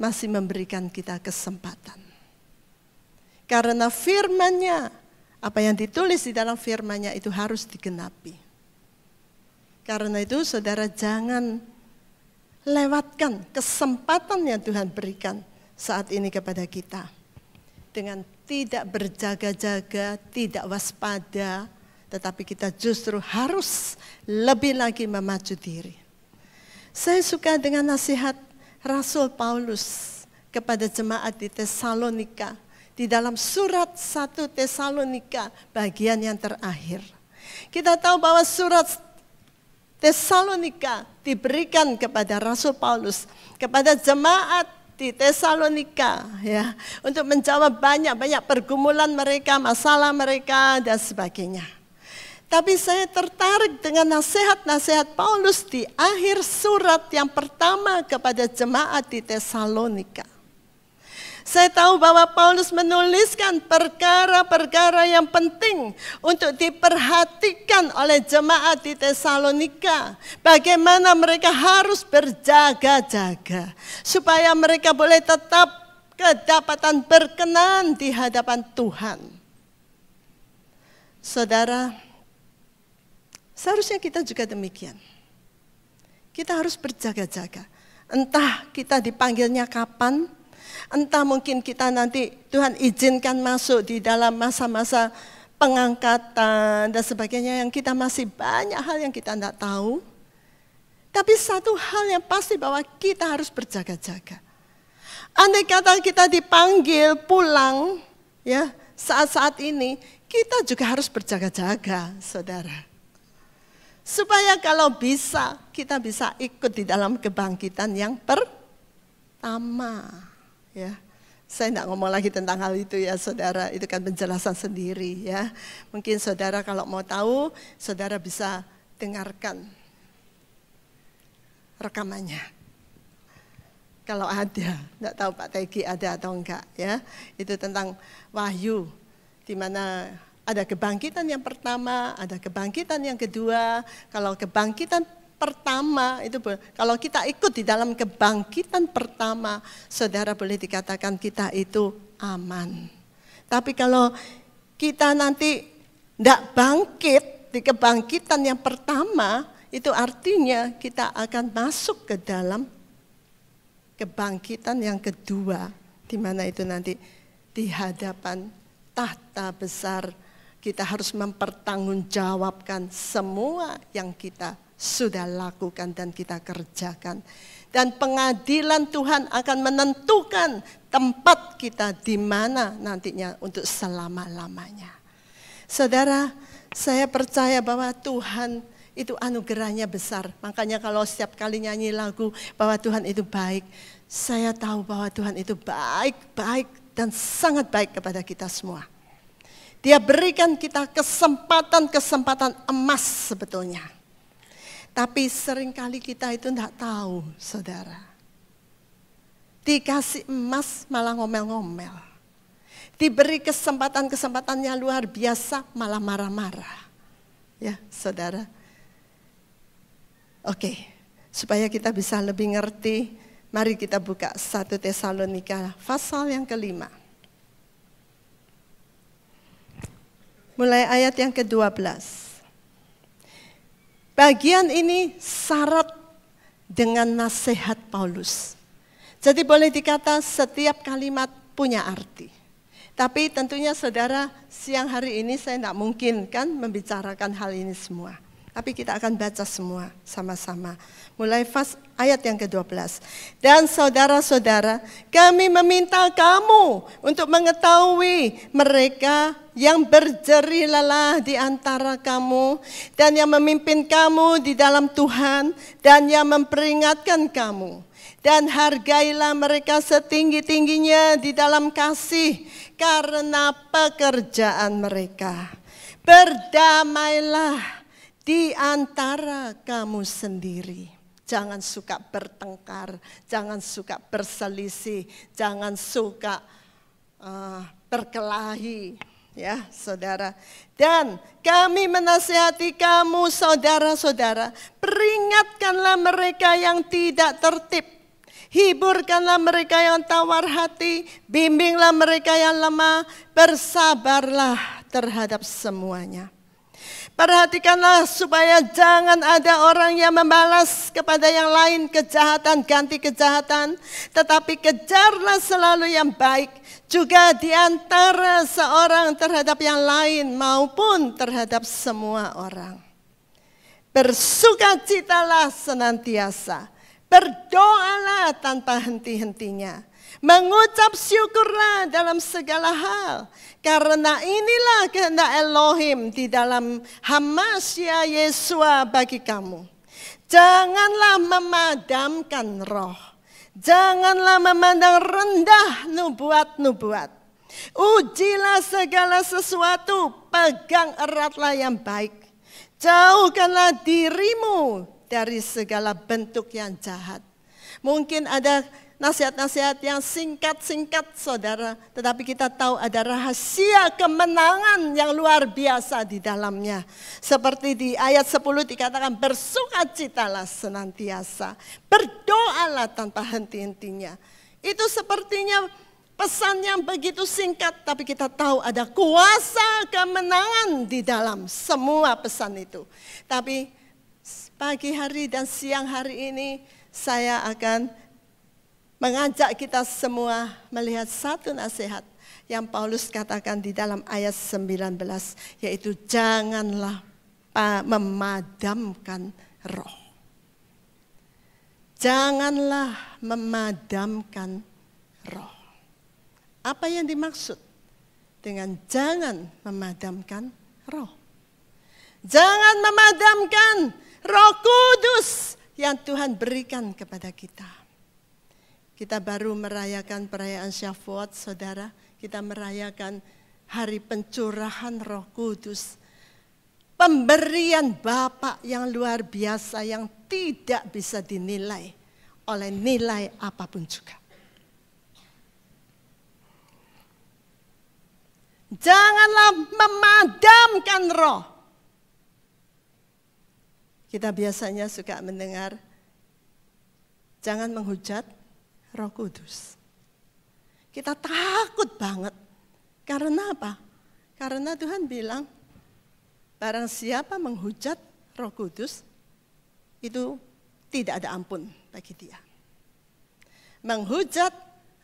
Masih memberikan kita kesempatan. Karena firman-Nya, apa yang ditulis di dalam firman-Nya itu harus digenapi. Karena itu saudara jangan lewatkan kesempatan yang Tuhan berikan saat ini kepada kita. Dengan tidak berjaga-jaga, tidak waspada, tetapi kita justru harus lebih lagi memacu diri. Saya suka dengan nasihat Rasul Paulus kepada jemaat di Tesalonika di dalam surat 1 Tesalonika bagian yang terakhir. Kita tahu bahwa surat Tesalonika diberikan kepada Rasul Paulus kepada jemaat di Tesalonika ya untuk menjawab banyak-banyak pergumulan mereka, masalah mereka dan sebagainya. Tapi saya tertarik dengan nasihat-nasihat Paulus di akhir surat yang pertama kepada jemaat di Tesalonika. Saya tahu bahwa Paulus menuliskan perkara-perkara yang penting untuk diperhatikan oleh jemaat di Tesalonika. Bagaimana mereka harus berjaga-jaga supaya mereka boleh tetap kedapatan berkenan di hadapan Tuhan. Saudara, Seharusnya kita juga demikian. Kita harus berjaga-jaga. Entah kita dipanggilnya kapan, entah mungkin kita nanti Tuhan izinkan masuk di dalam masa-masa pengangkatan dan sebagainya yang kita masih banyak hal yang kita tidak tahu. Tapi satu hal yang pasti bahwa kita harus berjaga-jaga. Andai kata kita dipanggil pulang ya saat-saat ini, kita juga harus berjaga-jaga, saudara. Supaya kalau bisa, kita bisa ikut di dalam kebangkitan yang pertama. Ya. Saya tidak ngomong lagi tentang hal itu ya saudara, itu kan penjelasan sendiri ya. Mungkin saudara kalau mau tahu, saudara bisa dengarkan rekamannya. Kalau ada, tidak tahu Pak Tegi ada atau enggak ya. Itu tentang wahyu, di mana ada kebangkitan yang pertama, ada kebangkitan yang kedua. Kalau kebangkitan pertama itu kalau kita ikut di dalam kebangkitan pertama, saudara boleh dikatakan kita itu aman. Tapi kalau kita nanti tidak bangkit di kebangkitan yang pertama, itu artinya kita akan masuk ke dalam kebangkitan yang kedua, di mana itu nanti di hadapan tahta besar kita harus mempertanggungjawabkan semua yang kita sudah lakukan dan kita kerjakan. Dan pengadilan Tuhan akan menentukan tempat kita di mana nantinya untuk selama-lamanya. Saudara, saya percaya bahwa Tuhan itu anugerahnya besar. Makanya kalau setiap kali nyanyi lagu bahwa Tuhan itu baik, saya tahu bahwa Tuhan itu baik, baik dan sangat baik kepada kita semua. Dia berikan kita kesempatan-kesempatan emas sebetulnya. Tapi sering kali kita itu tidak tahu, saudara. Dikasih emas malah ngomel-ngomel. Diberi kesempatan-kesempatannya luar biasa malah marah-marah. Ya, saudara. Oke, supaya kita bisa lebih ngerti, mari kita buka satu Tesalonika pasal yang kelima. Mulai ayat yang ke-12. Bagian ini syarat dengan nasihat Paulus. Jadi boleh dikata setiap kalimat punya arti. Tapi tentunya saudara siang hari ini saya tidak mungkin kan membicarakan hal ini semua. Tapi kita akan baca semua sama-sama. Mulai fas ayat yang ke-12. Dan saudara-saudara, kami meminta kamu untuk mengetahui mereka yang berjeri lelah di antara kamu dan yang memimpin kamu di dalam Tuhan dan yang memperingatkan kamu. Dan hargailah mereka setinggi-tingginya di dalam kasih karena pekerjaan mereka. Berdamailah di antara kamu sendiri. Jangan suka bertengkar, jangan suka berselisih, jangan suka uh, berkelahi, ya saudara. Dan kami menasihati kamu saudara-saudara, peringatkanlah mereka yang tidak tertib, Hiburkanlah mereka yang tawar hati, bimbinglah mereka yang lemah, bersabarlah terhadap semuanya. Perhatikanlah supaya jangan ada orang yang membalas kepada yang lain kejahatan ganti kejahatan, tetapi kejarlah selalu yang baik juga di antara seorang terhadap yang lain maupun terhadap semua orang. Bersukacitalah senantiasa, berdoalah tanpa henti-hentinya. Mengucap syukurlah dalam segala hal. Karena inilah kehendak Elohim di dalam Hamasya Yesua bagi kamu. Janganlah memadamkan roh. Janganlah memandang rendah nubuat-nubuat. Ujilah segala sesuatu, pegang eratlah yang baik. Jauhkanlah dirimu dari segala bentuk yang jahat. Mungkin ada nasihat-nasihat yang singkat-singkat saudara. Tetapi kita tahu ada rahasia kemenangan yang luar biasa di dalamnya. Seperti di ayat 10 dikatakan bersukacitalah senantiasa. Berdoalah tanpa henti-hentinya. Itu sepertinya pesan yang begitu singkat tapi kita tahu ada kuasa kemenangan di dalam semua pesan itu. Tapi pagi hari dan siang hari ini saya akan mengajak kita semua melihat satu nasihat yang Paulus katakan di dalam ayat 19 yaitu janganlah memadamkan roh. Janganlah memadamkan roh. Apa yang dimaksud dengan jangan memadamkan roh? Jangan memadamkan roh kudus yang Tuhan berikan kepada kita. Kita baru merayakan perayaan Syafuat, saudara. Kita merayakan hari pencurahan roh kudus. Pemberian Bapak yang luar biasa yang tidak bisa dinilai oleh nilai apa pun juga. Janganlah memadamkan roh. Kita biasanya suka mendengar, jangan menghujat, Roh Kudus. Kita takut banget. Karena apa? Karena Tuhan bilang, barang siapa menghujat Roh Kudus, itu tidak ada ampun bagi dia. Menghujat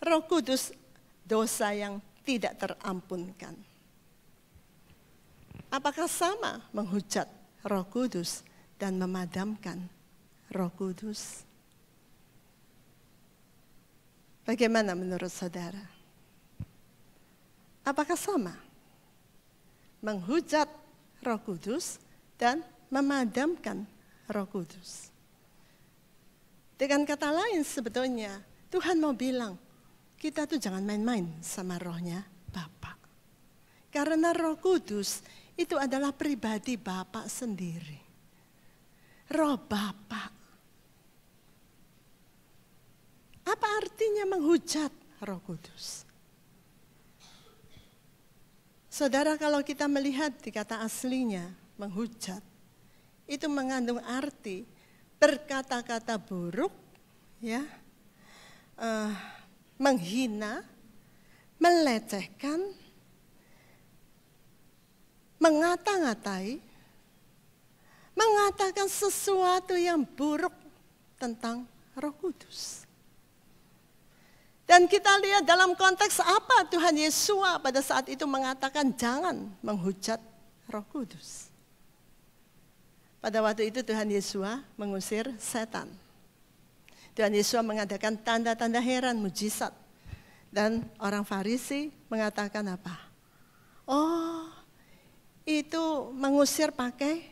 Roh Kudus dosa yang tidak terampunkan. Apakah sama menghujat Roh Kudus dan memadamkan Roh Kudus? Bagaimana menurut saudara? Apakah sama? Menghujat roh kudus dan memadamkan roh kudus. Dengan kata lain sebetulnya Tuhan mau bilang, kita tuh jangan main-main sama rohnya Bapak. Karena roh kudus itu adalah pribadi Bapak sendiri. Roh Bapak Apa artinya menghujat Roh Kudus? Saudara, kalau kita melihat di kata aslinya menghujat, itu mengandung arti berkata-kata buruk, ya, uh, menghina, melecehkan, mengata-ngatai, mengatakan sesuatu yang buruk tentang Roh Kudus. Dan kita lihat dalam konteks apa Tuhan Yesus pada saat itu mengatakan jangan menghujat roh kudus. Pada waktu itu Tuhan Yesus mengusir setan. Tuhan Yesus mengadakan tanda-tanda heran, mujizat. Dan orang Farisi mengatakan apa? Oh, itu mengusir pakai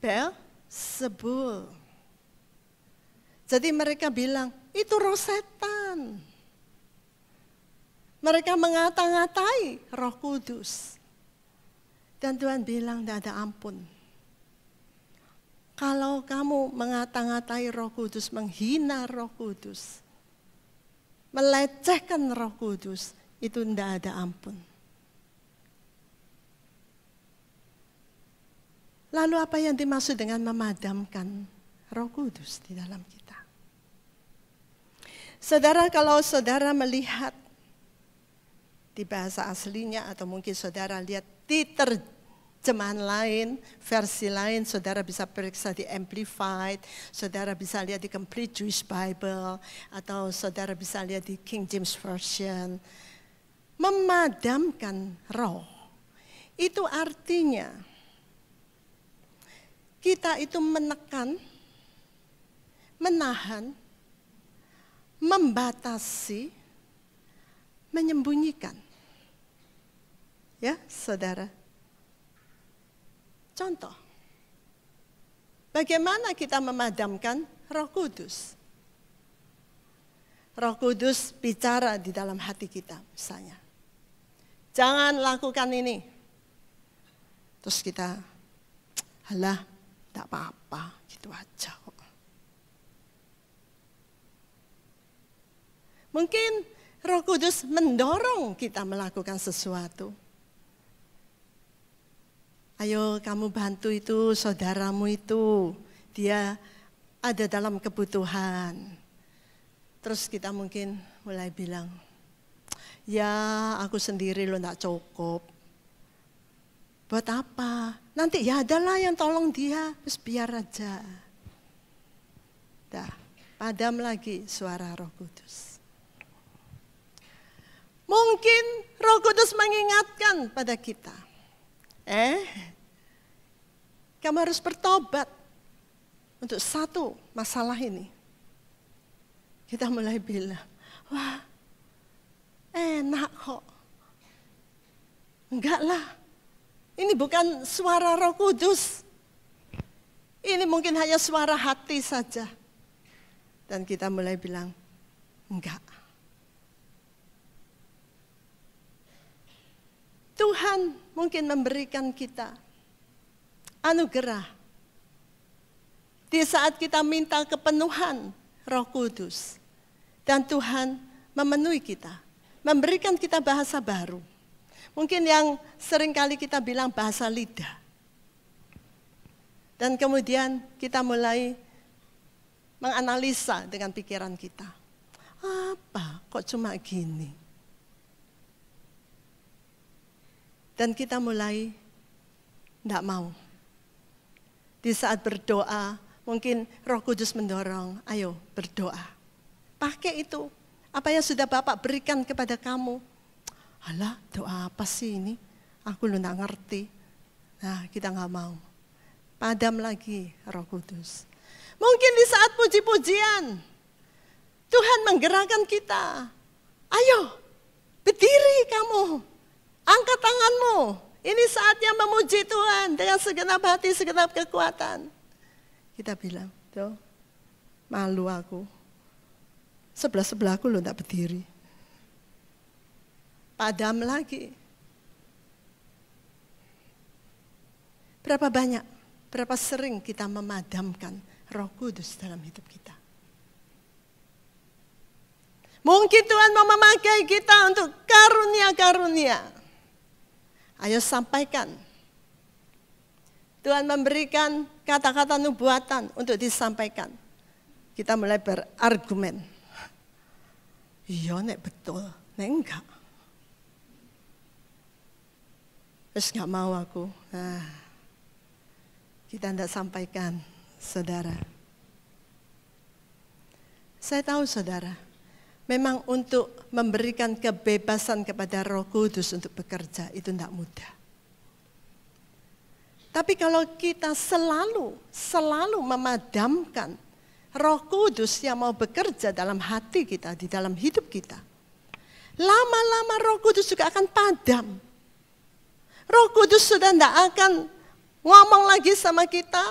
bel sebul. Jadi mereka bilang, itu roh setan. Mereka mengata-ngatai roh kudus. Dan Tuhan bilang tidak ada ampun. Kalau kamu mengata-ngatai roh kudus, menghina roh kudus, melecehkan roh kudus, itu tidak ada ampun. Lalu apa yang dimaksud dengan memadamkan roh kudus di dalam kita? Saudara, kalau saudara melihat di bahasa aslinya atau mungkin saudara lihat di terjemahan lain, versi lain, saudara bisa periksa di Amplified, saudara bisa lihat di Complete Jewish Bible, atau saudara bisa lihat di King James Version. Memadamkan roh. Itu artinya kita itu menekan, menahan, membatasi, menyembunyikan. Ya, saudara. Contoh. Bagaimana kita memadamkan Roh Kudus? Roh Kudus bicara di dalam hati kita, misalnya. Jangan lakukan ini. Terus kita, halah, tak apa-apa, gitu aja kok. Mungkin Roh Kudus mendorong kita melakukan sesuatu. Ayo kamu bantu itu saudaramu itu. Dia ada dalam kebutuhan. Terus kita mungkin mulai bilang, ya aku sendiri lo tidak cukup. Buat apa? Nanti ya adalah yang tolong dia, terus biar aja. Dah, padam lagi suara roh kudus. Mungkin roh kudus mengingatkan pada kita Eh, kamu harus bertobat untuk satu masalah ini. Kita mulai bilang, wah enak kok. Enggak lah, ini bukan suara roh kudus. Ini mungkin hanya suara hati saja. Dan kita mulai bilang, enggak. Tuhan mungkin memberikan kita anugerah. Di saat kita minta kepenuhan roh kudus. Dan Tuhan memenuhi kita. Memberikan kita bahasa baru. Mungkin yang sering kali kita bilang bahasa lidah. Dan kemudian kita mulai menganalisa dengan pikiran kita. Apa kok cuma gini? Dan kita mulai tidak mau. Di saat berdoa, mungkin roh kudus mendorong, ayo berdoa. Pakai itu, apa yang sudah Bapak berikan kepada kamu. Alah, doa apa sih ini? Aku lu nggak ngerti. Nah, kita nggak mau. Padam lagi roh kudus. Mungkin di saat puji-pujian, Tuhan menggerakkan kita. Ayo, berdiri kamu. Angkat tanganmu. Ini saatnya memuji Tuhan dengan segenap hati, segenap kekuatan. Kita bilang, tuh, malu aku. Sebelah-sebelahku lo tidak berdiri. Padam lagi. Berapa banyak, berapa sering kita memadamkan roh kudus dalam hidup kita. Mungkin Tuhan mau memakai kita untuk karunia-karunia. Ayo sampaikan. Tuhan memberikan kata-kata nubuatan untuk disampaikan. Kita mulai berargumen. Iya nek betul, nek enggak. Terus nggak mau aku. Nah, kita tidak sampaikan, saudara. Saya tahu saudara, Memang untuk memberikan kebebasan kepada roh kudus untuk bekerja itu tidak mudah. Tapi kalau kita selalu, selalu memadamkan roh kudus yang mau bekerja dalam hati kita, di dalam hidup kita. Lama-lama roh kudus juga akan padam. Roh kudus sudah tidak akan ngomong lagi sama kita.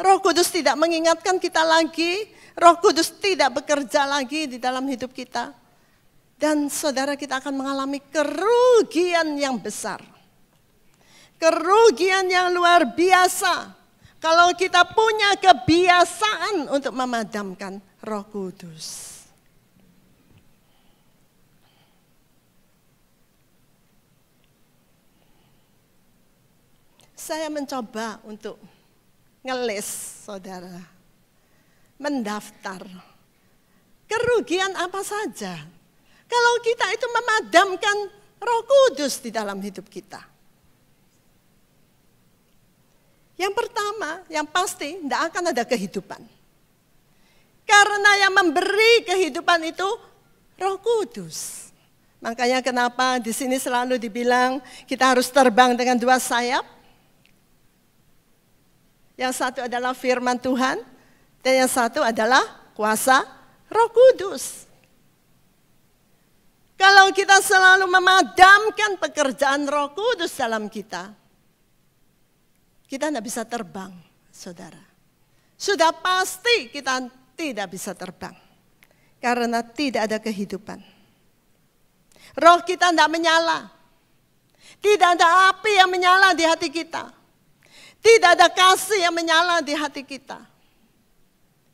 Roh kudus tidak mengingatkan kita lagi. Roh Kudus tidak bekerja lagi di dalam hidup kita. Dan saudara kita akan mengalami kerugian yang besar. Kerugian yang luar biasa. Kalau kita punya kebiasaan untuk memadamkan roh kudus. Saya mencoba untuk ngeles saudara mendaftar kerugian apa saja. Kalau kita itu memadamkan roh kudus di dalam hidup kita. Yang pertama, yang pasti tidak akan ada kehidupan. Karena yang memberi kehidupan itu roh kudus. Makanya kenapa di sini selalu dibilang kita harus terbang dengan dua sayap. Yang satu adalah firman Tuhan, dan yang satu adalah kuasa roh kudus. Kalau kita selalu memadamkan pekerjaan roh kudus dalam kita, kita tidak bisa terbang, saudara. Sudah pasti kita tidak bisa terbang. Karena tidak ada kehidupan. Roh kita tidak menyala. Tidak ada api yang menyala di hati kita. Tidak ada kasih yang menyala di hati kita.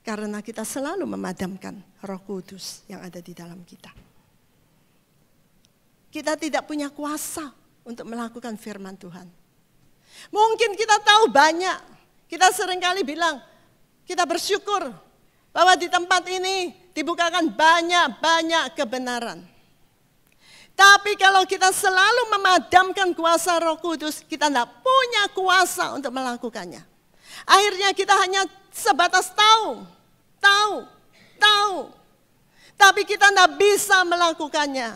Karena kita selalu memadamkan roh kudus yang ada di dalam kita. Kita tidak punya kuasa untuk melakukan firman Tuhan. Mungkin kita tahu banyak. Kita sering kali bilang, kita bersyukur bahwa di tempat ini dibukakan banyak-banyak kebenaran. Tapi kalau kita selalu memadamkan kuasa roh kudus, kita tidak punya kuasa untuk melakukannya. Akhirnya kita hanya sebatas tahu, tahu, tahu. Tapi kita tidak bisa melakukannya.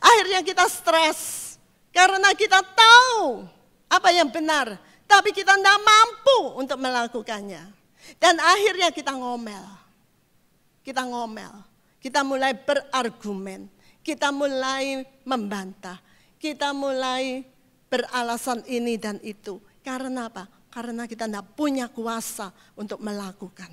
Akhirnya kita stres karena kita tahu apa yang benar, tapi kita tidak mampu untuk melakukannya. Dan akhirnya kita ngomel. Kita ngomel. Kita mulai berargumen. Kita mulai membantah. Kita mulai beralasan ini dan itu. Karena apa? Karena kita tidak punya kuasa untuk melakukan.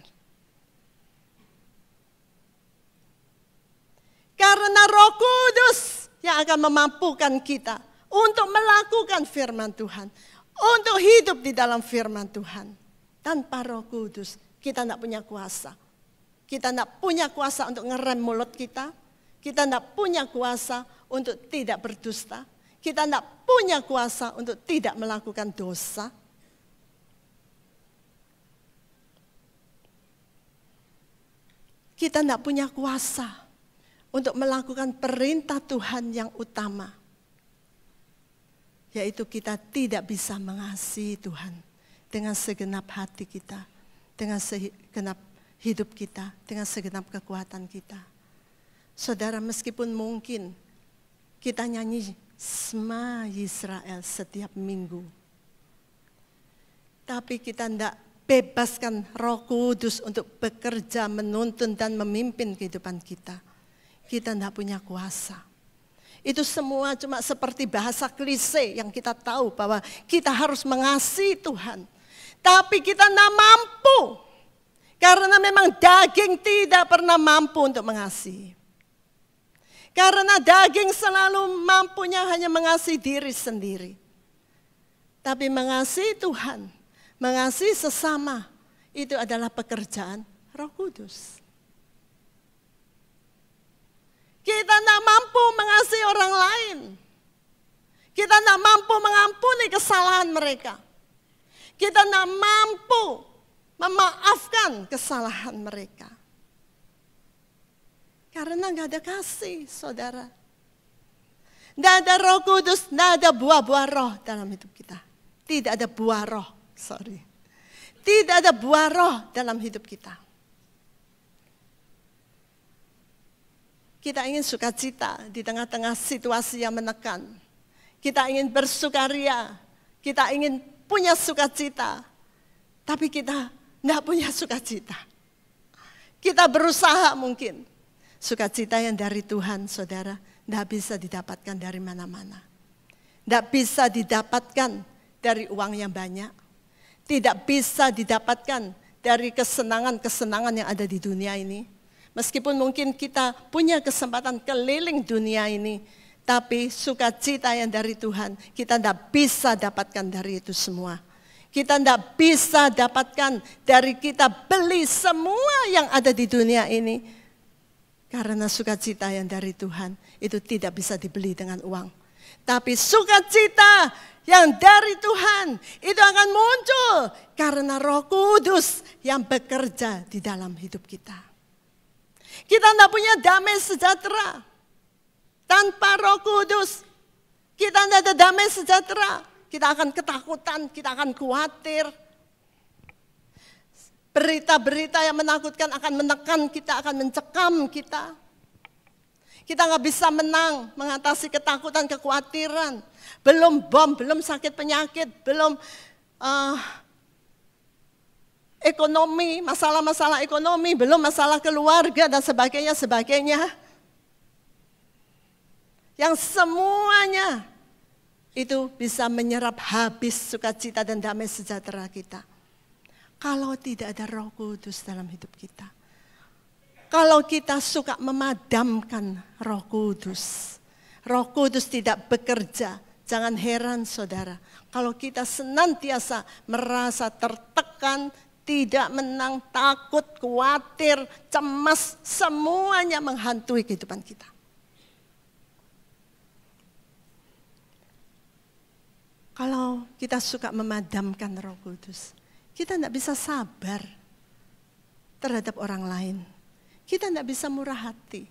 Karena roh kudus yang akan memampukan kita untuk melakukan firman Tuhan. Untuk hidup di dalam firman Tuhan. Tanpa roh kudus kita tidak punya kuasa. Kita tidak punya kuasa untuk ngerem mulut kita. Kita tidak punya kuasa untuk tidak berdusta. Kita tidak punya kuasa untuk tidak melakukan dosa. Kita tidak punya kuasa untuk melakukan perintah Tuhan yang utama. Yaitu kita tidak bisa mengasihi Tuhan dengan segenap hati kita, dengan segenap hidup kita, dengan segenap kekuatan kita. Saudara, meskipun mungkin kita nyanyi Sma Israel setiap minggu. Tapi kita tidak bebaskan roh kudus untuk bekerja, menuntun dan memimpin kehidupan kita kita tidak punya kuasa. Itu semua cuma seperti bahasa klise yang kita tahu bahwa kita harus mengasihi Tuhan. Tapi kita tidak mampu. Karena memang daging tidak pernah mampu untuk mengasihi. Karena daging selalu mampunya hanya mengasihi diri sendiri. Tapi mengasihi Tuhan, mengasihi sesama, itu adalah pekerjaan roh kudus. Kita tidak mampu mengasihi orang lain. Kita tidak mampu mengampuni kesalahan mereka. Kita tidak mampu memaafkan kesalahan mereka. Karena nggak ada kasih, saudara. Tidak ada roh kudus, tidak ada buah-buah roh dalam hidup kita. Tidak ada buah roh, sorry. Tidak ada buah roh dalam hidup kita. Kita ingin sukacita di tengah-tengah situasi yang menekan. Kita ingin bersukaria. Kita ingin punya sukacita. Tapi kita nggak punya sukacita. Kita berusaha mungkin. Sukacita yang dari Tuhan, saudara, nggak bisa didapatkan dari mana-mana. Nggak bisa didapatkan dari uang yang banyak. Tidak bisa didapatkan dari kesenangan-kesenangan yang ada di dunia ini Meskipun mungkin kita punya kesempatan keliling dunia ini, tapi sukacita yang dari Tuhan kita tidak bisa dapatkan dari itu semua. Kita tidak bisa dapatkan dari kita beli semua yang ada di dunia ini. Karena sukacita yang dari Tuhan itu tidak bisa dibeli dengan uang. Tapi sukacita yang dari Tuhan itu akan muncul karena roh kudus yang bekerja di dalam hidup kita. Kita tidak punya damai sejahtera. Tanpa roh kudus, kita tidak ada damai sejahtera. Kita akan ketakutan, kita akan khawatir. Berita-berita yang menakutkan akan menekan kita, akan mencekam kita. Kita nggak bisa menang mengatasi ketakutan, kekhawatiran. Belum bom, belum sakit penyakit, belum uh, ekonomi, masalah-masalah ekonomi, belum masalah keluarga dan sebagainya, sebagainya. Yang semuanya itu bisa menyerap habis sukacita dan damai sejahtera kita. Kalau tidak ada roh kudus dalam hidup kita. Kalau kita suka memadamkan roh kudus. Roh kudus tidak bekerja. Jangan heran saudara. Kalau kita senantiasa merasa tertekan, tidak menang, takut, khawatir, cemas, semuanya menghantui kehidupan kita. Kalau kita suka memadamkan roh kudus, kita tidak bisa sabar terhadap orang lain. Kita tidak bisa murah hati.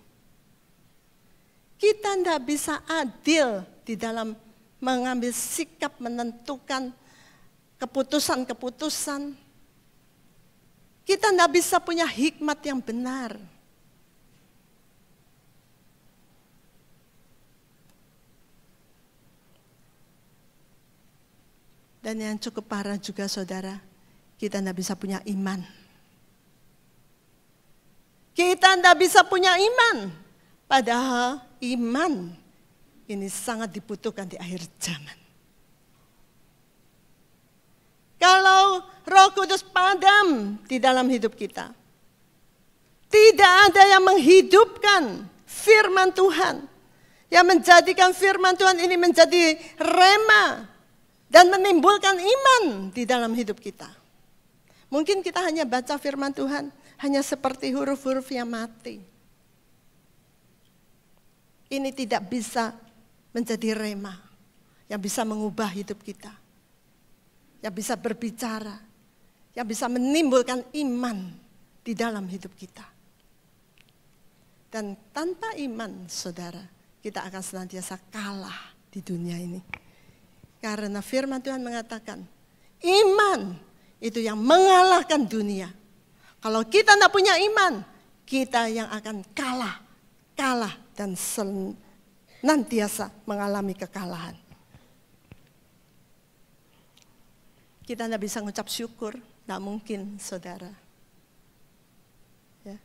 Kita tidak bisa adil di dalam mengambil sikap menentukan keputusan-keputusan kita tidak bisa punya hikmat yang benar. Dan yang cukup parah juga saudara, kita tidak bisa punya iman. Kita tidak bisa punya iman. Padahal iman ini sangat dibutuhkan di akhir zaman. Kalau roh kudus padam di dalam hidup kita. Tidak ada yang menghidupkan firman Tuhan. Yang menjadikan firman Tuhan ini menjadi rema. Dan menimbulkan iman di dalam hidup kita. Mungkin kita hanya baca firman Tuhan. Hanya seperti huruf-huruf yang mati. Ini tidak bisa menjadi rema. Yang bisa mengubah hidup kita yang bisa berbicara, yang bisa menimbulkan iman di dalam hidup kita. Dan tanpa iman, saudara, kita akan senantiasa kalah di dunia ini. Karena firman Tuhan mengatakan, iman itu yang mengalahkan dunia. Kalau kita tidak punya iman, kita yang akan kalah, kalah dan senantiasa mengalami kekalahan. Kita tidak bisa mengucap syukur, tidak mungkin saudara. Ya.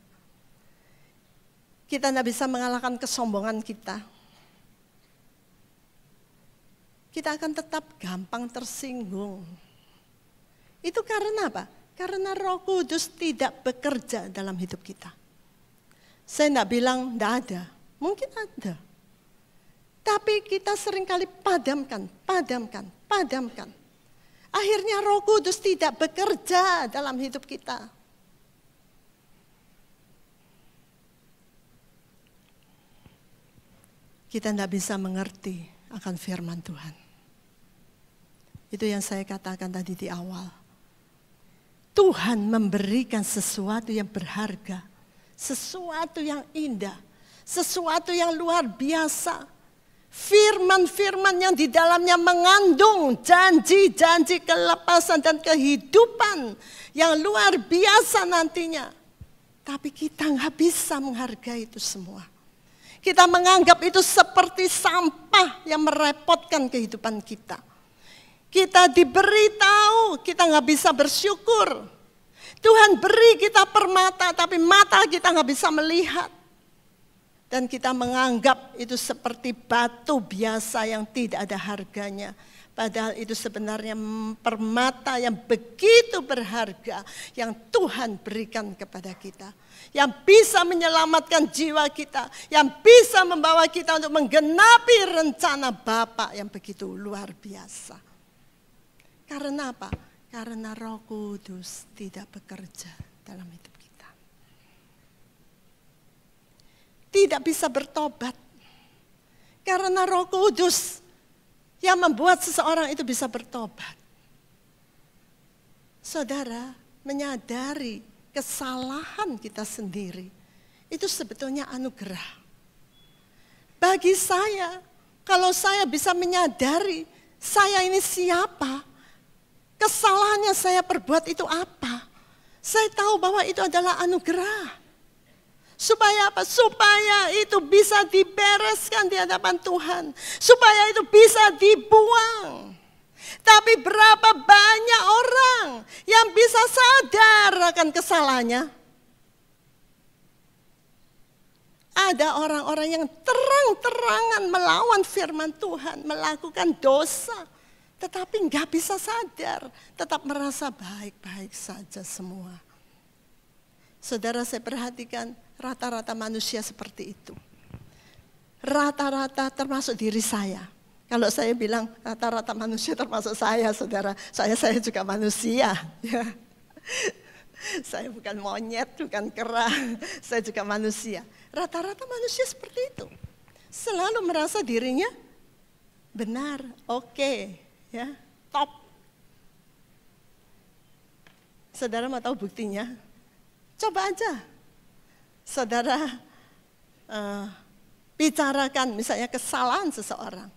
Kita tidak bisa mengalahkan kesombongan kita. Kita akan tetap gampang tersinggung. Itu karena apa? Karena roh kudus tidak bekerja dalam hidup kita. Saya tidak bilang tidak ada, mungkin ada. Tapi kita sering kali padamkan, padamkan, padamkan. Akhirnya roh kudus tidak bekerja dalam hidup kita. Kita tidak bisa mengerti akan firman Tuhan. Itu yang saya katakan tadi di awal. Tuhan memberikan sesuatu yang berharga, sesuatu yang indah, sesuatu yang luar biasa firman-firman yang di dalamnya mengandung janji-janji kelepasan dan kehidupan yang luar biasa nantinya. Tapi kita nggak bisa menghargai itu semua. Kita menganggap itu seperti sampah yang merepotkan kehidupan kita. Kita diberitahu, kita nggak bisa bersyukur. Tuhan beri kita permata, tapi mata kita nggak bisa melihat. Dan kita menganggap itu seperti batu biasa yang tidak ada harganya. Padahal itu sebenarnya permata yang begitu berharga yang Tuhan berikan kepada kita. Yang bisa menyelamatkan jiwa kita. Yang bisa membawa kita untuk menggenapi rencana Bapa yang begitu luar biasa. Karena apa? Karena roh kudus tidak bekerja dalam hidup tidak bisa bertobat. Karena roh kudus yang membuat seseorang itu bisa bertobat. Saudara menyadari kesalahan kita sendiri. Itu sebetulnya anugerah. Bagi saya, kalau saya bisa menyadari saya ini siapa, kesalahannya saya perbuat itu apa, saya tahu bahwa itu adalah anugerah. Supaya apa? Supaya itu bisa dibereskan di hadapan Tuhan. Supaya itu bisa dibuang. Tapi berapa banyak orang yang bisa sadar akan kesalahannya? Ada orang-orang yang terang-terangan melawan firman Tuhan, melakukan dosa. Tetapi nggak bisa sadar, tetap merasa baik-baik saja semua. Saudara saya perhatikan rata-rata manusia seperti itu. Rata-rata termasuk diri saya. Kalau saya bilang rata-rata manusia termasuk saya, saudara. Saya saya juga manusia. Ya. Saya bukan monyet, bukan kera. Saya juga manusia. Rata-rata manusia seperti itu. Selalu merasa dirinya benar, oke, okay, ya, top. Saudara mau tahu buktinya? Coba aja. Saudara uh, bicarakan misalnya kesalahan seseorang.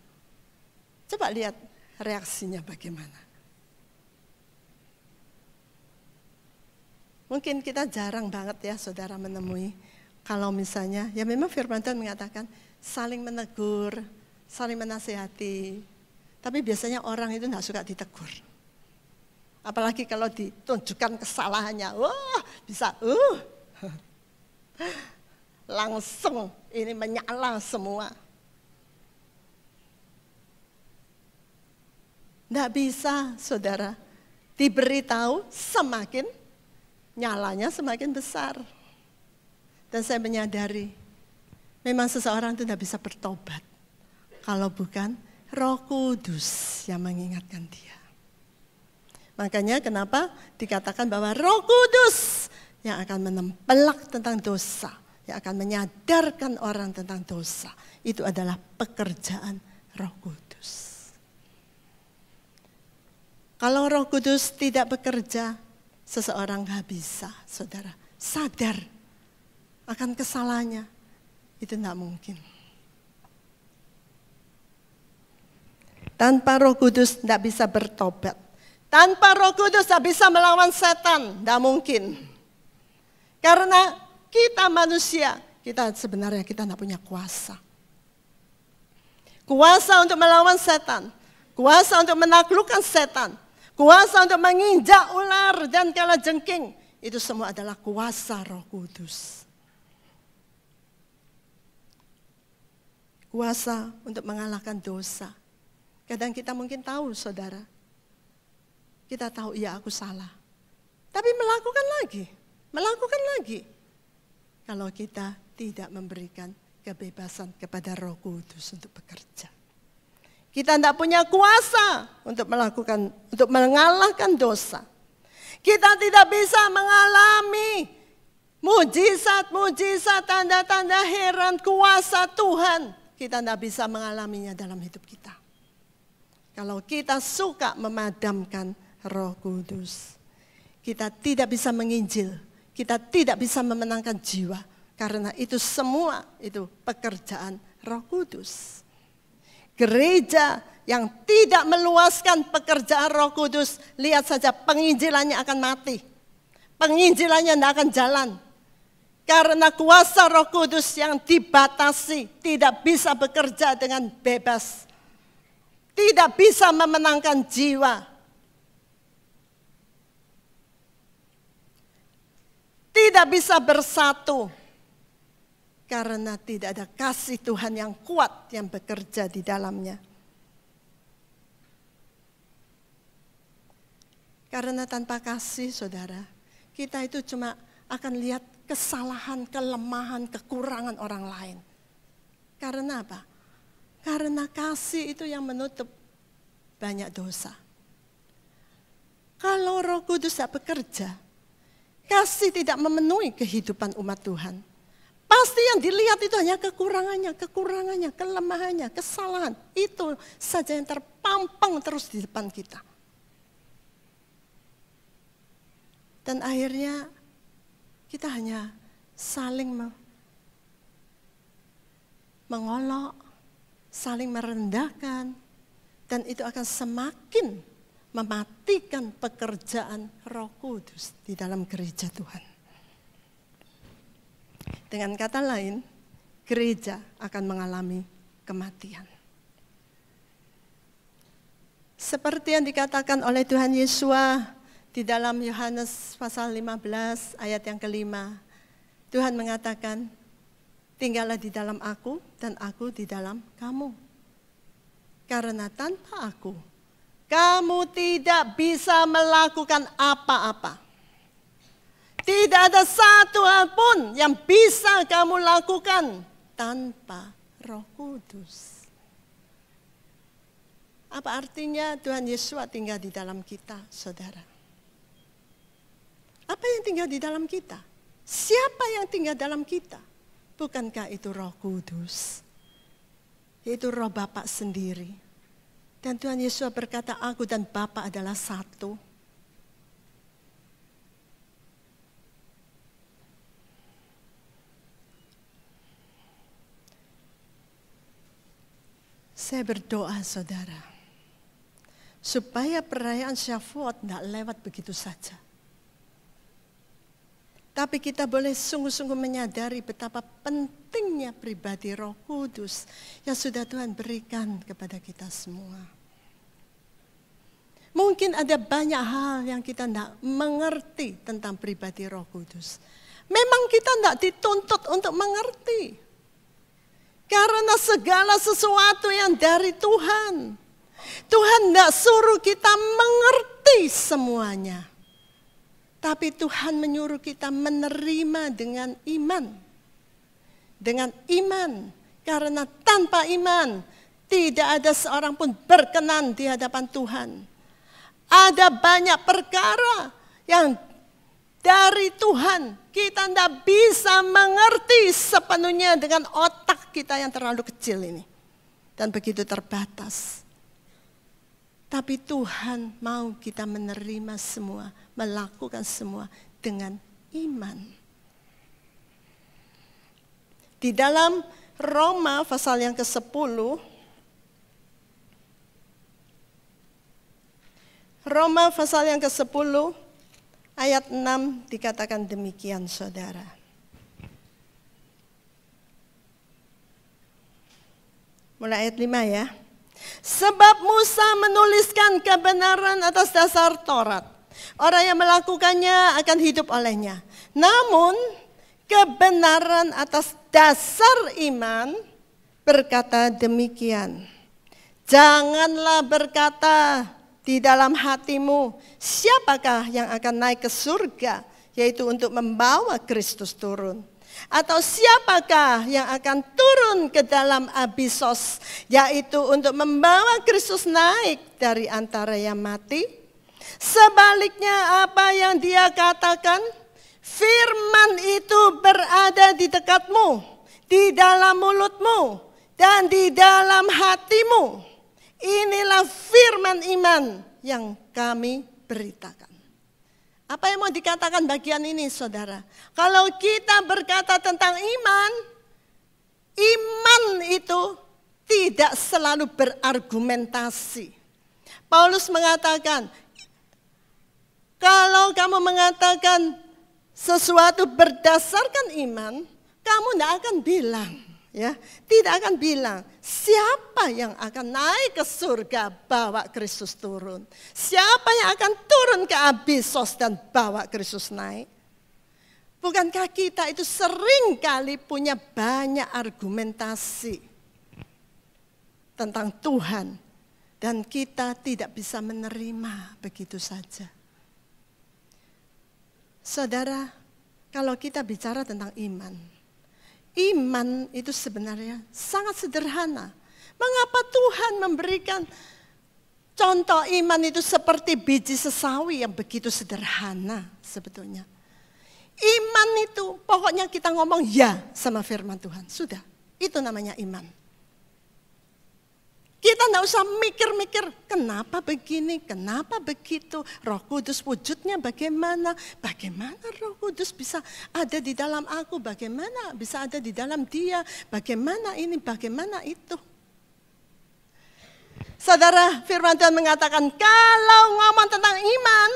Coba lihat reaksinya bagaimana. Mungkin kita jarang banget ya saudara menemui kalau misalnya ya memang firman Tuhan mengatakan saling menegur, saling menasehati. Tapi biasanya orang itu nggak suka ditegur. Apalagi kalau ditunjukkan kesalahannya, wah bisa uh langsung ini menyala semua. Tidak bisa saudara diberitahu semakin nyalanya semakin besar. Dan saya menyadari memang seseorang itu tidak bisa bertobat kalau bukan roh kudus yang mengingatkan dia. Makanya kenapa dikatakan bahwa roh kudus yang akan menempelak tentang dosa, yang akan menyadarkan orang tentang dosa. Itu adalah pekerjaan roh kudus. Kalau roh kudus tidak bekerja, seseorang gak bisa, saudara. Sadar akan kesalahannya. Itu tidak mungkin. Tanpa roh kudus tidak bisa bertobat. Tanpa roh kudus tidak bisa melawan setan. Tidak mungkin. Karena kita manusia, kita sebenarnya kita tidak punya kuasa. Kuasa untuk melawan setan. Kuasa untuk menaklukkan setan. Kuasa untuk menginjak ular dan kala jengking. Itu semua adalah kuasa roh kudus. Kuasa untuk mengalahkan dosa. Kadang kita mungkin tahu saudara. Kita tahu ya aku salah. Tapi melakukan lagi. Melakukan lagi. Kalau kita tidak memberikan kebebasan kepada roh kudus untuk bekerja. Kita tidak punya kuasa untuk melakukan, untuk mengalahkan dosa. Kita tidak bisa mengalami mujizat-mujizat, tanda-tanda heran, kuasa Tuhan. Kita tidak bisa mengalaminya dalam hidup kita. Kalau kita suka memadamkan roh kudus. Kita tidak bisa menginjil. Kita tidak bisa memenangkan jiwa. Karena itu semua itu pekerjaan roh kudus gereja yang tidak meluaskan pekerjaan Roh Kudus, lihat saja penginjilannya akan mati. Penginjilannya tidak akan jalan. Karena kuasa Roh Kudus yang dibatasi tidak bisa bekerja dengan bebas. Tidak bisa memenangkan jiwa. Tidak bisa bersatu karena tidak ada kasih Tuhan yang kuat yang bekerja di dalamnya. Karena tanpa kasih, saudara, kita itu cuma akan lihat kesalahan, kelemahan, kekurangan orang lain. Karena apa? Karena kasih itu yang menutup banyak dosa. Kalau Roh Kudus tidak bekerja, kasih tidak memenuhi kehidupan umat Tuhan Pasti yang dilihat itu hanya kekurangannya, kekurangannya, kelemahannya, kesalahan. Itu saja yang terpampang terus di depan kita. Dan akhirnya kita hanya saling mengolok, saling merendahkan, dan itu akan semakin mematikan pekerjaan Roh Kudus di dalam gereja Tuhan. Dengan kata lain, gereja akan mengalami kematian. Seperti yang dikatakan oleh Tuhan Yesus di dalam Yohanes pasal 15 ayat yang kelima. Tuhan mengatakan, tinggallah di dalam aku dan aku di dalam kamu. Karena tanpa aku, kamu tidak bisa melakukan apa-apa. Tidak ada satu hal pun yang bisa kamu lakukan tanpa Roh Kudus. Apa artinya Tuhan Yesus tinggal di dalam kita, saudara? Apa yang tinggal di dalam kita? Siapa yang tinggal dalam kita? Bukankah itu Roh Kudus? Yaitu Roh Bapak sendiri. Dan Tuhan Yesus berkata, "Aku dan Bapa adalah satu." Saya berdoa saudara, supaya perayaan Syafuat tidak lewat begitu saja. Tapi kita boleh sungguh-sungguh menyadari betapa pentingnya pribadi roh kudus yang sudah Tuhan berikan kepada kita semua. Mungkin ada banyak hal yang kita tidak mengerti tentang pribadi roh kudus. Memang kita tidak dituntut untuk mengerti. Karena segala sesuatu yang dari Tuhan. Tuhan tidak suruh kita mengerti semuanya. Tapi Tuhan menyuruh kita menerima dengan iman. Dengan iman. Karena tanpa iman tidak ada seorang pun berkenan di hadapan Tuhan. Ada banyak perkara yang dari Tuhan kita tidak bisa mengerti sepenuhnya dengan otak kita yang terlalu kecil ini. Dan begitu terbatas. Tapi Tuhan mau kita menerima semua, melakukan semua dengan iman. Di dalam Roma pasal yang ke-10 Roma pasal yang ke-10 ayat 6 dikatakan demikian Saudara. Mulai ayat 5 ya. Sebab Musa menuliskan kebenaran atas dasar Taurat. Orang yang melakukannya akan hidup olehnya. Namun kebenaran atas dasar iman berkata demikian. Janganlah berkata di dalam hatimu, siapakah yang akan naik ke surga, yaitu untuk membawa Kristus turun. Atau siapakah yang akan turun ke dalam abisos, yaitu untuk membawa Kristus naik dari antara yang mati? Sebaliknya apa yang dia katakan, firman itu berada di dekatmu, di dalam mulutmu, dan di dalam hatimu. Inilah firman iman yang kami beritakan. Apa yang mau dikatakan bagian ini saudara? Kalau kita berkata tentang iman, iman itu tidak selalu berargumentasi. Paulus mengatakan, kalau kamu mengatakan sesuatu berdasarkan iman, kamu tidak akan bilang, ya, tidak akan bilang siapa yang akan naik ke surga bawa Kristus turun. Siapa yang akan turun ke abisos dan bawa Kristus naik. Bukankah kita itu sering kali punya banyak argumentasi tentang Tuhan dan kita tidak bisa menerima begitu saja. Saudara, kalau kita bicara tentang iman, Iman itu sebenarnya sangat sederhana. Mengapa Tuhan memberikan contoh iman itu seperti biji sesawi yang begitu sederhana sebetulnya. Iman itu pokoknya kita ngomong ya sama firman Tuhan. Sudah, itu namanya iman. Kita tidak usah mikir-mikir kenapa begini, kenapa begitu. Roh Kudus wujudnya bagaimana, bagaimana Roh Kudus bisa ada di dalam aku, bagaimana bisa ada di dalam dia, bagaimana ini, bagaimana itu. Saudara firman Tuhan mengatakan kalau ngomong tentang iman,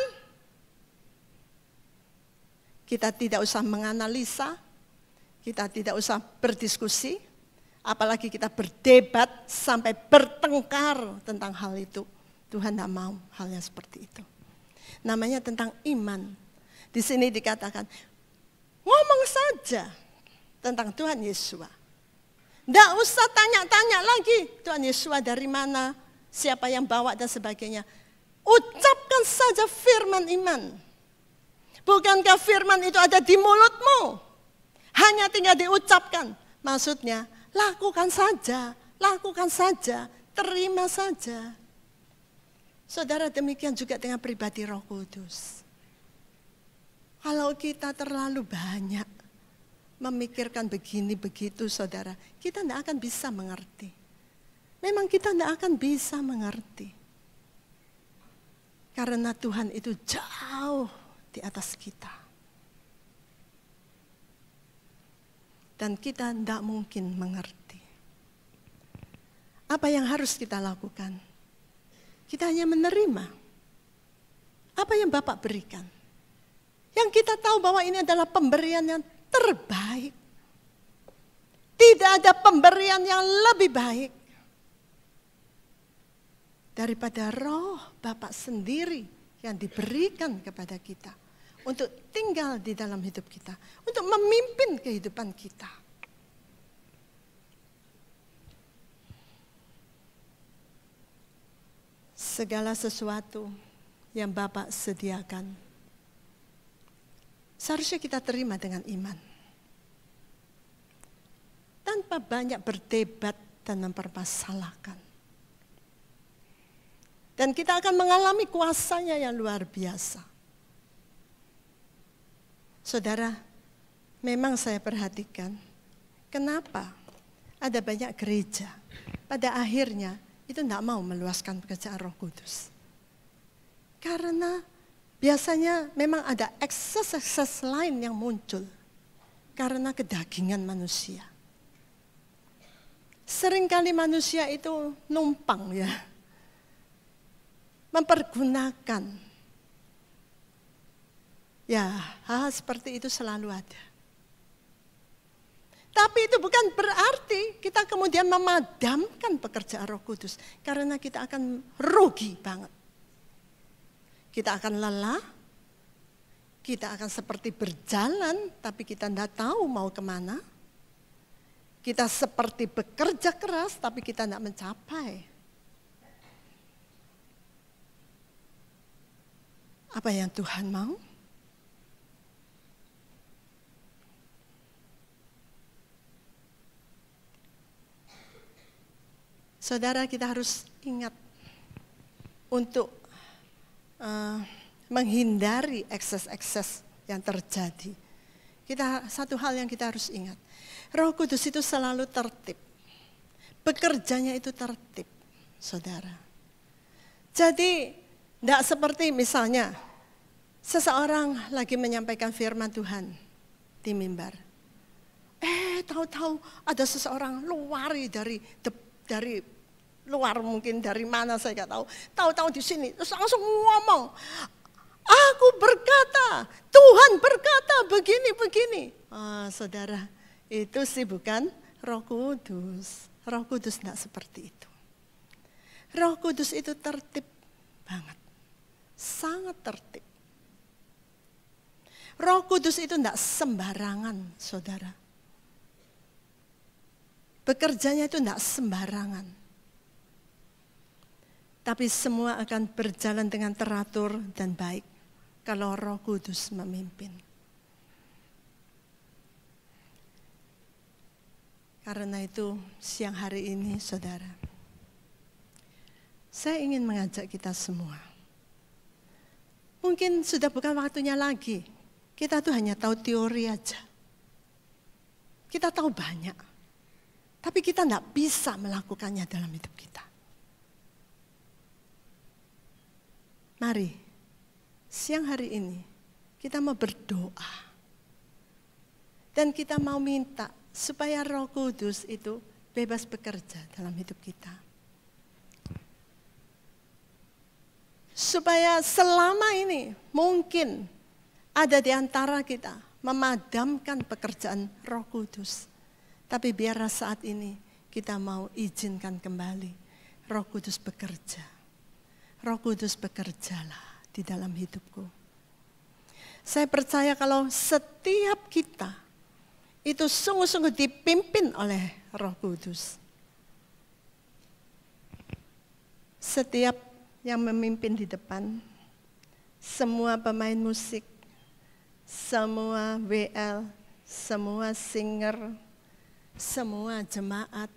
kita tidak usah menganalisa, kita tidak usah berdiskusi, Apalagi kita berdebat sampai bertengkar tentang hal itu. Tuhan tidak mau hal yang seperti itu. Namanya tentang iman. Di sini dikatakan, ngomong saja tentang Tuhan Yesus. Tidak usah tanya-tanya lagi Tuhan Yesus dari mana, siapa yang bawa dan sebagainya. Ucapkan saja firman iman. Bukankah firman itu ada di mulutmu? Hanya tinggal diucapkan. Maksudnya Lakukan saja, lakukan saja, terima saja. Saudara demikian juga dengan pribadi roh kudus. Kalau kita terlalu banyak memikirkan begini begitu saudara, kita tidak akan bisa mengerti. Memang kita tidak akan bisa mengerti. Karena Tuhan itu jauh di atas kita. Dan kita tidak mungkin mengerti. Apa yang harus kita lakukan? Kita hanya menerima apa yang Bapak berikan. Yang kita tahu bahwa ini adalah pemberian yang terbaik. Tidak ada pemberian yang lebih baik daripada roh Bapak sendiri yang diberikan kepada kita untuk tinggal di dalam hidup kita, untuk memimpin kehidupan kita. Segala sesuatu yang Bapak sediakan, seharusnya kita terima dengan iman. Tanpa banyak berdebat dan mempermasalahkan. Dan kita akan mengalami kuasanya yang luar biasa Saudara, memang saya perhatikan kenapa ada banyak gereja pada akhirnya itu tidak mau meluaskan pekerjaan roh kudus. Karena biasanya memang ada ekses-ekses lain yang muncul karena kedagingan manusia. Seringkali manusia itu numpang ya. Mempergunakan Ya, hal seperti itu selalu ada. Tapi itu bukan berarti kita kemudian memadamkan pekerjaan Roh Kudus, karena kita akan rugi banget. Kita akan lelah, kita akan seperti berjalan, tapi kita tidak tahu mau ke mana. Kita seperti bekerja keras, tapi kita tidak mencapai. Apa yang Tuhan mau? Saudara kita harus ingat untuk uh, menghindari ekses-ekses yang terjadi. Kita satu hal yang kita harus ingat, Roh Kudus itu selalu tertib. Bekerjanya itu tertib, saudara. Jadi tidak seperti misalnya seseorang lagi menyampaikan firman Tuhan di mimbar. Eh, tahu-tahu ada seseorang luar dari dari luar mungkin dari mana saya nggak tahu. Tahu-tahu di sini terus langsung ngomong, aku berkata, Tuhan berkata begini begini. Ah, saudara, itu sih bukan Roh Kudus. Roh Kudus tidak seperti itu. Roh Kudus itu tertib banget, sangat tertib. Roh Kudus itu tidak sembarangan, saudara. Bekerjanya itu tidak sembarangan tapi semua akan berjalan dengan teratur dan baik kalau Roh Kudus memimpin. Karena itu siang hari ini saudara, saya ingin mengajak kita semua. Mungkin sudah bukan waktunya lagi. Kita tuh hanya tahu teori aja. Kita tahu banyak. Tapi kita tidak bisa melakukannya dalam hidup kita. Mari, siang hari ini kita mau berdoa. Dan kita mau minta supaya roh kudus itu bebas bekerja dalam hidup kita. Supaya selama ini mungkin ada di antara kita memadamkan pekerjaan roh kudus. Tapi biar saat ini kita mau izinkan kembali roh kudus bekerja. Roh kudus bekerjalah di dalam hidupku. Saya percaya kalau setiap kita itu sungguh-sungguh dipimpin oleh Roh Kudus. Setiap yang memimpin di depan, semua pemain musik, semua WL, semua singer, semua jemaat,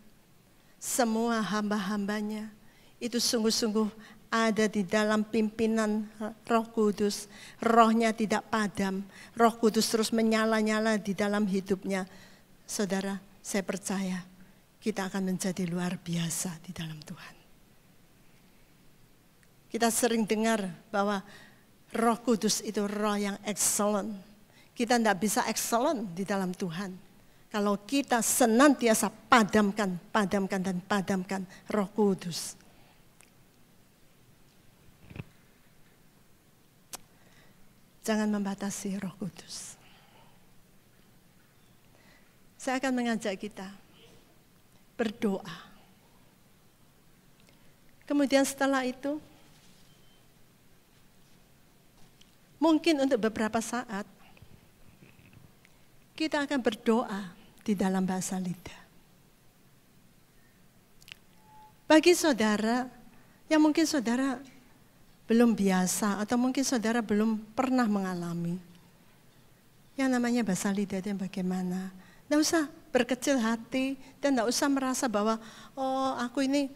semua hamba-hambanya, itu sungguh-sungguh ada di dalam pimpinan Roh Kudus. Rohnya tidak padam, Roh Kudus terus menyala-nyala di dalam hidupnya. Saudara, saya percaya kita akan menjadi luar biasa di dalam Tuhan. Kita sering dengar bahwa Roh Kudus itu roh yang excellent. Kita tidak bisa excellent di dalam Tuhan. Kalau kita senantiasa padamkan, padamkan dan padamkan Roh Kudus. Jangan membatasi Roh Kudus. Saya akan mengajak kita berdoa. Kemudian setelah itu, mungkin untuk beberapa saat, kita akan berdoa di dalam bahasa lidah. Bagi saudara yang mungkin saudara belum biasa atau mungkin saudara belum pernah mengalami. Yang namanya bahasa lidah itu bagaimana? Tidak usah berkecil hati dan tidak usah merasa bahwa oh aku ini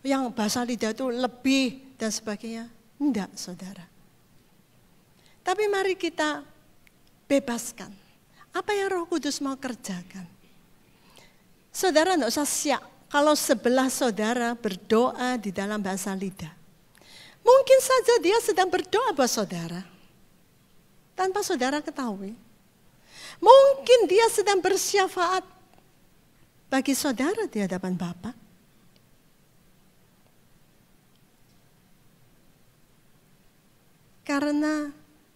yang bahasa lidah itu lebih dan sebagainya. Tidak saudara. Tapi mari kita bebaskan. Apa yang roh kudus mau kerjakan. Saudara tidak usah siap kalau sebelah saudara berdoa di dalam bahasa lidah. Mungkin saja dia sedang berdoa buat saudara. Tanpa saudara ketahui. Mungkin dia sedang bersyafaat bagi saudara di hadapan Bapa. Karena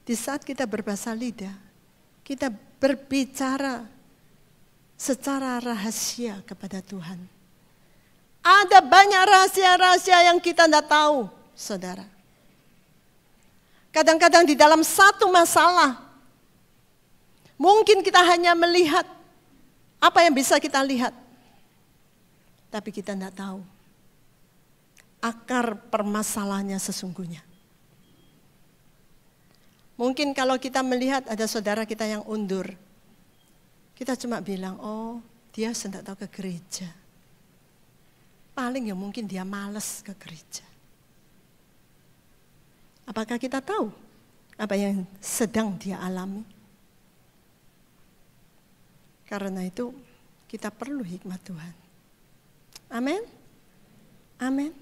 di saat kita berbahasa lidah, kita berbicara secara rahasia kepada Tuhan. Ada banyak rahasia-rahasia yang kita tidak tahu saudara. Kadang-kadang di dalam satu masalah, mungkin kita hanya melihat apa yang bisa kita lihat. Tapi kita tidak tahu akar permasalahannya sesungguhnya. Mungkin kalau kita melihat ada saudara kita yang undur, kita cuma bilang, oh dia sedang tahu ke gereja. Paling ya mungkin dia males ke gereja. Apakah kita tahu apa yang sedang dia alami? Karena itu kita perlu hikmat Tuhan. Amin. Amin.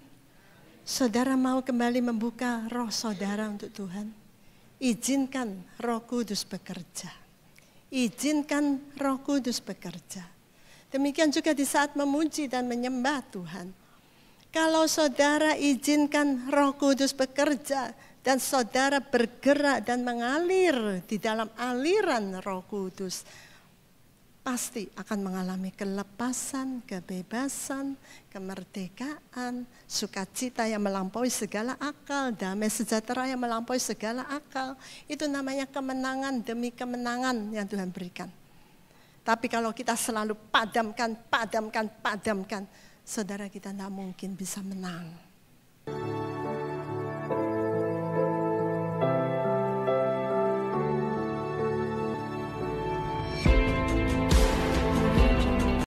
Saudara mau kembali membuka roh saudara untuk Tuhan. Izinkan roh kudus bekerja. Izinkan roh kudus bekerja. Demikian juga di saat memuji dan menyembah Tuhan. Kalau saudara izinkan roh kudus bekerja, dan saudara bergerak dan mengalir di dalam aliran Roh Kudus, pasti akan mengalami kelepasan, kebebasan, kemerdekaan, sukacita yang melampaui segala akal, damai sejahtera yang melampaui segala akal. Itu namanya kemenangan demi kemenangan yang Tuhan berikan. Tapi kalau kita selalu padamkan, padamkan, padamkan, saudara kita tidak mungkin bisa menang